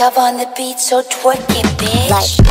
Top on the beat, so twerk it, bitch. Like.